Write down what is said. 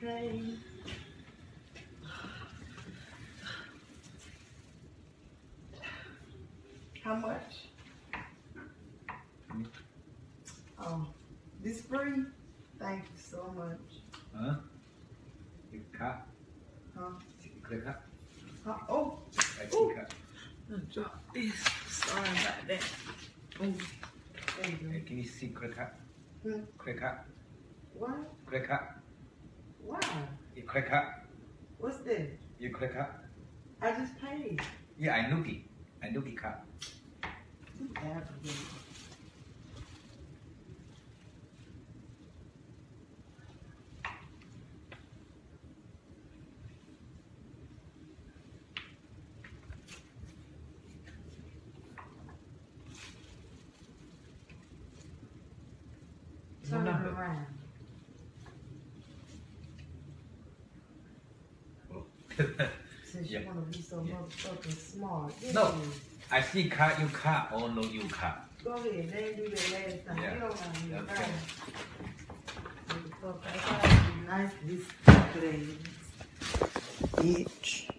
pain. How much? Oh, this free? Thank you so much. Huh? You cut? Huh? You? Huh? Oh! I. Oh. Drop this. Sorry about that. Oh. There you go. Hey, give me see, quick cut. Hmm? What? Quick. Wow. You crack up. What's this? You crack up. I just paid. Yeah, I nookie. I nookie cup. Turn around. Since Yeah. you wanna be so Yeah. motherfucking smart. Yes, No. you. I see car you car or no you car Go ahead, they do that last time. Yeah. You don't want me to Okay. buy. I thought I'd be nice this today. Bitch.